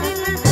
दिल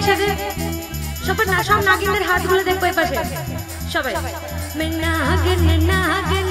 একসাথে? সবার না সব নাগিনদের হাতগুলো দেখব এ পাশে সবাই। নাগিন নাগিন